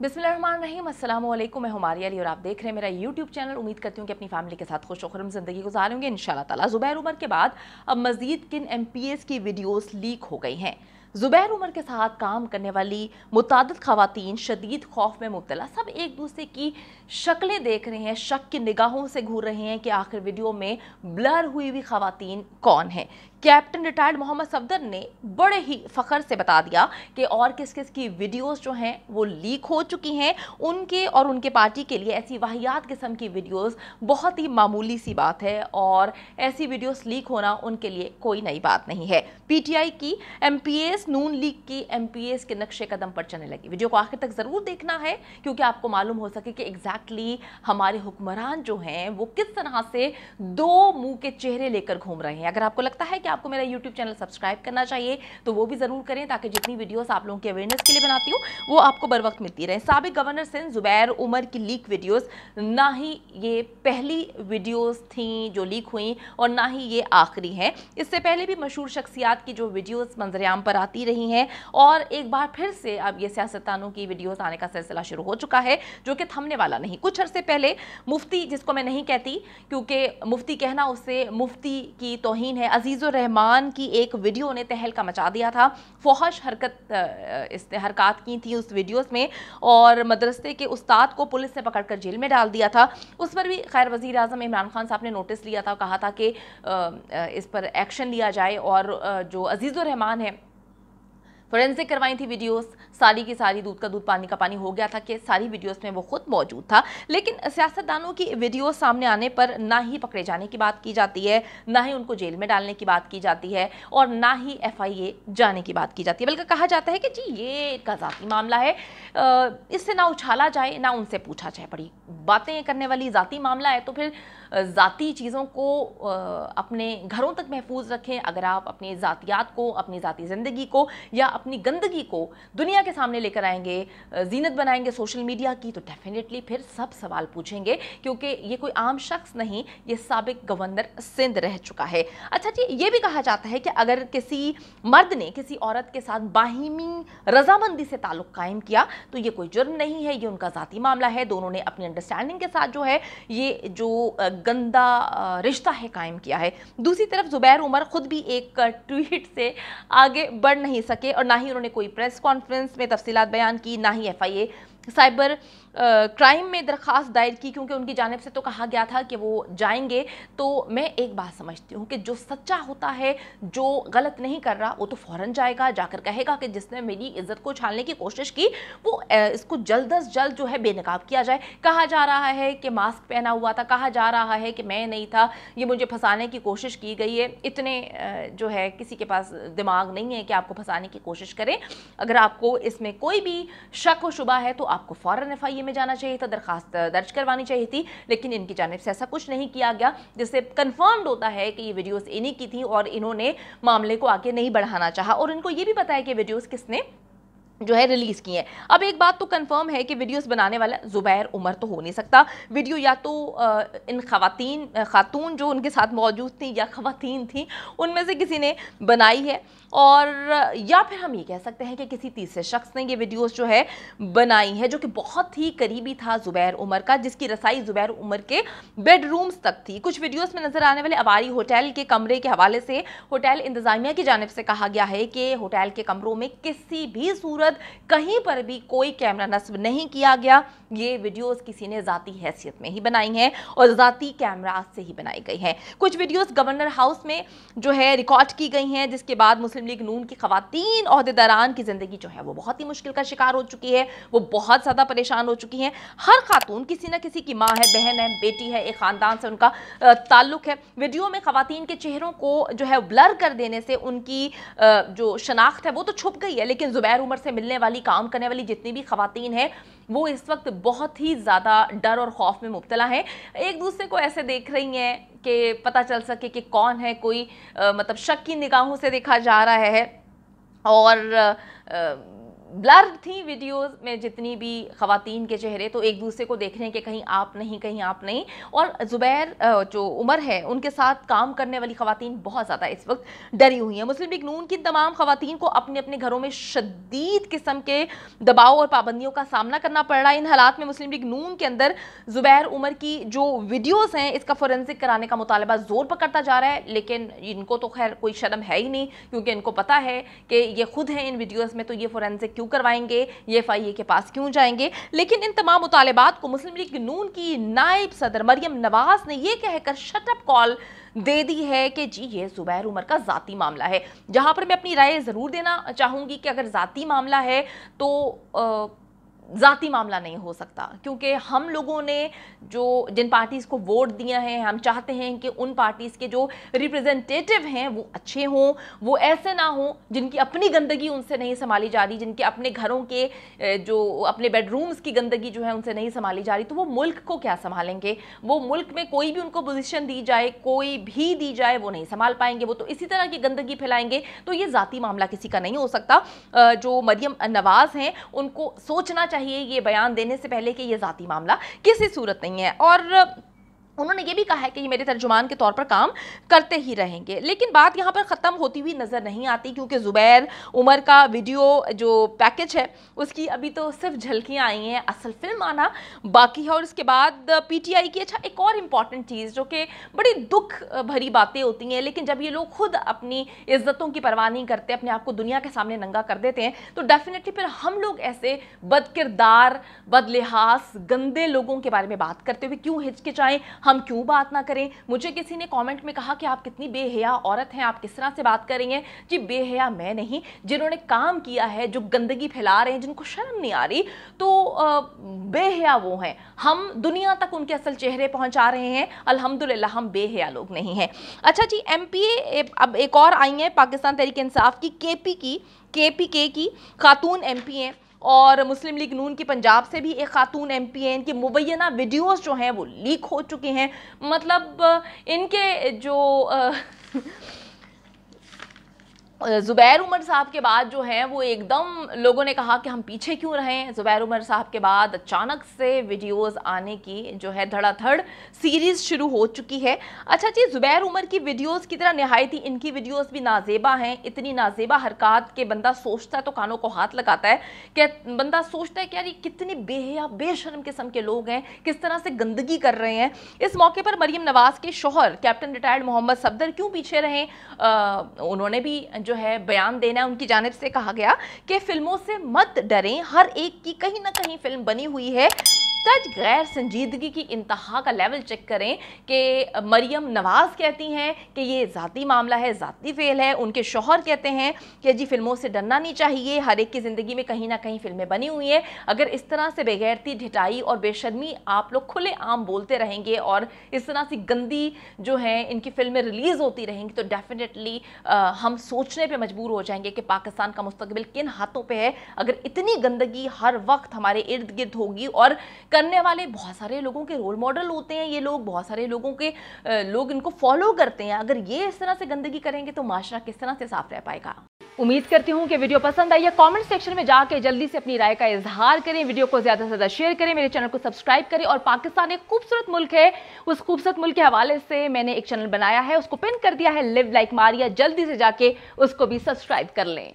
बिस्मिल्लाम अल्लाम मैं हमारी अली और आप देख रहे हैं मेरा यूट्यूब चैनल। उम्मीद करती हूँ कि अपनी फैमिली के साथ खुश खुरम ज़िंदगी गुजारेंगे इन ताला, ज़ुबैर उमर के बाद अब मजीद किन एम की वीडियोज़ लीक हो गई हैं। ज़ुबैर उमर के साथ काम करने वाली मुतद खातन शदीद खौफ में मुबतला, सब एक दूसरे की शक्लें देख रहे हैं, शक की निगाहों से घूर रहे हैं कि आखिर वीडियो में ब्लर हुई हुई खातन कौन है। कैप्टन रिटायर्ड मोहम्मद सफदर ने बड़े ही फ़ख्र से बता दिया कि और किस किस की वीडियोस जो हैं, वो लीक हो चुकी हैं। उनके और उनके पार्टी के लिए ऐसी वाहियात किस्म की वीडियोस बहुत ही मामूली सी बात है और ऐसी वीडियोस लीक होना उनके लिए कोई नई बात नहीं है। पीटीआई की एमपीएस नून लीग की एमपीएस के नक्शे कदम पर चलने लगी। वीडियो को आखिर तक ज़रूर देखना है, क्योंकि आपको मालूम हो सके कि एग्जैक्टली हमारे हुक्मरान जो हैं, वो किस तरह से दो मुँह के चेहरे लेकर घूम रहे हैं। अगर आपको लगता है कि आपको मेरा यूट्यूब चैनल सब्सक्राइब करना चाहिए तो वो भी ज़रूर करें ताकि जितनी वीडियोस आप लोगों की अवेयरनेस के लिए बनाती हूँ, वो आपको बर वक्त मिलती रहे। सबक गवर्नर सिंध जुबैर उमर की लीक वीडियोस ना ही ये पहली वीडियोस थी जो लीक हुई और ना ही ये आखिरी हैं। इससे पहले भी मशहूर शख्सियात की जो वीडियोस मंजरेआम पर आती रही हैं और एक बार फिर से अब ये सियासतदानों की वीडियोस आने का सिलसिला शुरू हो चुका है, जो कि थमने वाला नहीं। कुछ अरसे पहले मुफ्ती, जिसको मैं नहीं कहती, क्योंकि मुफ्ती कहना उससे मुफ्ती की तोहन है अजीज़ुर रहमान की एक वीडियो ने तहलका मचा दिया था। फहश हरकत इस हरकत की थी उस वीडियोस में और मदरसे के उस्ताद को पुलिस ने पकड़कर जेल में डाल दिया था। उस पर भी खैर वज़ी अजम इमरान खान साहब ने नोटिस लिया था, कहा था कि इस पर एक्शन लिया जाए और जो अजीज़ुर रहमान है फोरेंसिक करवाई थी वीडियोस सारी की सारी दूध का दूध पानी का पानी हो गया था कि सारी वीडियोस में वो खुद मौजूद था। लेकिन सियासतदानों की वीडियोस सामने आने पर ना ही पकड़े जाने की बात की जाती है, ना ही उनको जेल में डालने की बात की जाती है और ना ही एफआईए जाने की बात की जाती है। बल्कि कहा जाता है कि जी, ये एक ज़ाती मामला है। इससे ना उछाला जाए, ना उनसे पूछा जाए। बड़ी बातें करने वाली ज़ाती मामला है तो फिर ज़ाती चीज़ों को अपने घरों तक महफूज रखें। अगर आप अपनी ज़ातियात को, अपनी ज़ाती ज़िंदगी को या अपनी गंदगी को दुनिया के सामने लेकर आएँगे जीनत बनाएँगे सोशल मीडिया की तो डेफिनेटली फिर सब सवाल पूछेंगे, क्योंकि ये कोई आम शख्स नहीं, ये सबक गवर्नर सिंध रह चुका है। अच्छा जी, ये भी कहा जाता है कि अगर किसी मर्द ने किसी औरत के साथ बाहिमी रजामंदी से ताल्लुक़ कायम किया तो ये कोई जुर्म नहीं है, ये उनका ज़ाती मामला है। दोनों ने अपनी अंडरस्टैंडिंग के साथ जो है, ये जो गंदा रिश्ता है कायम किया है। दूसरी तरफ़ ज़ुबैर उमर ख़ुद भी एक ट्वीट से आगे बढ़ नहीं सके और ना ही उन्होंने कोई प्रेस कॉन्फ्रेंस में तफसीत बयान की, ना ही F I A cyber crime में दरख्वास्त दायर की, क्योंकि उनकी जानब से तो कहा गया था कि वो जाएँगे। तो मैं एक बात समझती हूँ कि जो सच्चा होता है, जो गलत नहीं कर रहा, वो तो फ़ौरन जाएगा, जाकर कहेगा कि जिसने मेरी इज़्ज़त को छालने की कोशिश की, वो इसको जल्द अज जल्द जो है बेनकाब किया जाए। कहा जा रहा है कि मास्क पहना हुआ था, कहा जा रहा है कि मैं नहीं था, ये मुझे फंसाने की कोशिश की गई है। इतने जो है किसी के पास दिमाग नहीं है कि आपको फंसाने की कोशिश करें। अगर आपको इसमें कोई भी शक व शुबा है तो आपको फ़ौरन एफ़ में जाना चाहिए था, दरखास्त दर्ज करवानी चाहिए थी, लेकिन इनकी जानब से ऐसा कुछ नहीं किया गया, जिससे कन्फर्म्ड होता है कि ये वीडियोज़ इन्हीं की थी और इन्होंने मामले को आगे नहीं बढ़ाना चाहा। और इनको ये भी पता है कि वीडियोज़ किसने जो है रिलीज़ की है। अब एक बात तो कंफर्म है कि वीडियोस बनाने वाला ज़ुबैर उमर तो हो नहीं सकता। वीडियो या तो इन खातन खातून जो उनके साथ मौजूद थी या खातन थी, उनमें से किसी ने बनाई है। और, या फिर हम ये कह सकते हैं कि किसी तीसरे शख्स ने ये वीडियोस जो है बनाई है, जो कि बहुत ही करीबी था ज़ुबैर उमर का, जिसकी रसाई ज़ुबैर उमर के बेडरूम्स तक थी। कुछ वीडियोस में नज़र आने वाले अवारी होटल के कमरे के हवाले से होटल इंतज़ामिया की जानब से कहा गया है कि होटल के कमरों में किसी भी सूरत कहीं पर भी कोई कैमरा नस्ब नहीं किया गया। ये वीडियोस किसी ने ज़ाती हैसियत में ही बनाई हैं और ज़ाती कैमरा से ही बनाई गई हैं। कुछ वीडियोस गवर्नर हाउस में जो है रिकॉर्ड की गई हैं, जिसके बाद मुस्लिम लीग नून की खातन अहदेदारान की ज़िंदगी जो है वो बहुत ही मुश्किल का शिकार हो चुकी है, वो बहुत ज़्यादा परेशान हो चुकी हैं। हर खातून किसी न किसी की माँ है, बहन है, बेटी है, एक ख़ानदान से उनका ताल्लुक है। वीडियो में खातन के चेहरों को जो है ब्लर कर देने से उनकी जो शनाख्त है वो तो छुप गई है, लेकिन ज़ुबैर उमर से मिलने वाली काम करने वाली जितनी भी खातन हैं वो इस वक्त बहुत ही ज़्यादा डर और खौफ में मुबतला हैं। एक दूसरे को ऐसे देख रही हैं कि पता चल सके कि कौन है कोई आ, मतलब शक की निगाहों से देखा जा रहा है। और आ, ब्लर थी वीडियोस में जितनी भी खातन के चेहरे तो एक दूसरे को देख रहे हैं कि कहीं आप नहीं, कहीं आप नहीं। और ज़ुबैर जो उमर है, उनके साथ काम करने वाली खातन बहुत ज़्यादा इस वक्त डरी हुई हैं। मुस्लिम लीग नून की तमाम खातन को अपने अपने घरों में शदीद किस्म के दबाव और पाबंदियों का सामना करना पड़ रहा है। इन हालात में मुस्लिम लीग नून के अंदर ज़ुबैर, उमर की जो वीडियोज़ हैं, इसका फोरेंसिक कराने का मुतालबा ज़ोर पकड़ता जा रहा है, लेकिन इनको तो खैर कोई शर्म है ही नहीं, क्योंकि इनको पता है कि ये खुद हैं इन वीडियोज़ में तो ये फोरेंसिक क्यों करवाएँगे? ये एफ़ के पास क्यों जाएँगे? लेकिन इन तमाम मुतालबात को मुस्लिम लीग नून की नायब सदर मरियम नवाज़ ने यह कहकर शटअप कॉल दे दी है कि जी ये जुबैर उमर का ज़ाती मामला है। जहाँ पर मैं अपनी राय ज़रूर देना चाहूँगी कि अगर ज़ाती मामला है तो आ, ज़ाती मामला नहीं हो सकता। क्योंकि हम लोगों ने जो जिन पार्टीज़ को वोट दिया है, हम चाहते हैं कि उन पार्टीज़ के जो रिप्रेजेंटेटिव हैं, वो अच्छे हों, वो ऐसे ना हों, जिनकी अपनी गंदगी उनसे नहीं संभाली जा रही, जिनके अपने घरों के जो अपने बेडरूम्स की गंदगी जो है उनसे नहीं संभाली जा रही तो वो मुल्क को क्या संभालेंगे? वो मुल्क में कोई भी उनको पोजिशन दी जाए, कोई भी दी जाए, वो नहीं संभाल पाएँगे, वो तो इसी तरह की गंदगी फैलाएँगे तो ये ज़ाती मामला किसी का नहीं हो सकता। जो मरियम नवाज़ हैं, उनको सोचना चाहिए चाहिए ये बयान देने से पहले कि ये ज़ाती मामला किसी सूरत नहीं है। और उन्होंने ये भी कहा है कि ये मेरे तर्जुमान के तौर पर काम करते ही रहेंगे। लेकिन बात यहाँ पर ख़त्म होती हुई नज़र नहीं आती, क्योंकि ज़ुबैर उमर का वीडियो जो पैकेज है, उसकी अभी तो सिर्फ़ झलकियाँ आई हैं, असल फ़िल्म आना बाकी है। और उसके बाद पीटीआई की अच्छा एक और इंपॉर्टेंट चीज़, जो कि बड़ी दुख भरी बातें होती हैं, लेकिन जब ये लोग खुद अपनी इज्जतों की परवाह नहीं करते, अपने आप को दुनिया के सामने नंगा कर देते हैं तो डेफिनेटली फिर हम लोग ऐसे बद बदकिरदार बदलिहाज गंदे लोगों के बारे में बात करते हुए क्यों हिचकिचाएँ? क्यों बात ना करें? मुझे किसी ने कमेंट में कहा कि आप कितनी बेहया औरत हैं, आप किस तरह से बात करेंगे जी, बेहया मैं नहीं। जिन्होंने काम किया है, जो गंदगी फैला रहे हैं, जिनको शर्म नहीं आ रही तो बेहया वो हैं। हम दुनिया तक उनके असल चेहरे पहुँचा रहे हैं। अल्हम्दुलिल्लाह, हम बेहया लोग नहीं हैं। अच्छा जी एम अब एक और आई हैं, पाकिस्तान तहरीक इंसाफ की के की के की खातून एम हैं। और मुस्लिम लीग नून की पंजाब से भी एक खातून एम पी इनकी मुबैना वीडियोज़ जो हैं वो लीक हो चुके हैं। मतलब इनके जो ज़ुबैर उमर साहब के बाद जो है, वो एकदम लोगों ने कहा कि हम पीछे क्यों रहें? ज़ुबैर उमर साहब के बाद अचानक से वीडियोस आने की जो है, धड़ाधड़ सीरीज़ शुरू हो चुकी है। अच्छा जी, ज़ुबैर उमर की वीडियोस की तरह नहायत नहायती इनकी वीडियोस भी नाजेबा हैं। इतनी नाजेबा हरकत के बंदा सोचता है तो कानों को हाथ लगाता है कि बंदा सोचता है कि यार ये कितनी बेहया, बेशरम किस्म के लोग हैं, किस तरह से गंदगी कर रहे हैं। इस मौके पर मरीम नवाज़ के शोहर, कैप्टन रिटायर्ड मोहम्मद सफदर क्यों पीछे रहें? उन्होंने भी जो है बयान देना है, उनकी जानब से कहा गया कि फ़िल्मों से मत डरें। हर एक की कहीं ना कहीं फ़िल्म बनी हुई है। तज गैर संजीदगी की इंतहा का लेवल चेक करें कि मरियम नवाज़ कहती हैं कि ये ज़ाती मामला है, ज़ाती फेल है, उनके शोहर कहते हैं कि जी फ़िल्मों से डरना नहीं चाहिए, हर एक की ज़िंदगी में कहीं ना कहीं फ़िल्में बनी हुई हैं। अगर इस तरह से बेगैरती ढिटाई और बेशर्मी आप लोग खुले आम बोलते रहेंगे और इस तरह से गंदी जो है, इनकी फ़िल्में रिलीज़ होती रहेंगी तो डेफिनेटली हम सोचने पर मजबूर हो जाएँगे कि पाकिस्तान का मुस्तबिल किन हाथों पर है। अगर इतनी गंदगी हर वक्त हमारे इर्द गिर्द होगी और करने वाले बहुत सारे लोगों के रोल मॉडल होते हैं, ये लोग बहुत सारे लोगों के लोग इनको फॉलो करते हैं। अगर ये इस तरह से गंदगी करेंगे तो माशरा किस तरह से साफ़ रह पाएगा? उम्मीद करती हूँ कि वीडियो पसंद आई है। कमेंट सेक्शन में जाके जल्दी से अपनी राय का इजहार करें, वीडियो को ज़्यादा से ज़्यादा शेयर करें, मेरे चैनल को सब्सक्राइब करें और पाकिस्तान एक खूबसूरत मुल्क है। उस खूबसूरत मुल्क के हवाले से मैंने एक चैनल बनाया है, उसको पिन कर दिया है। लिव लाइक मारिया, जल्दी से जाके उसको भी सब्सक्राइब कर लें।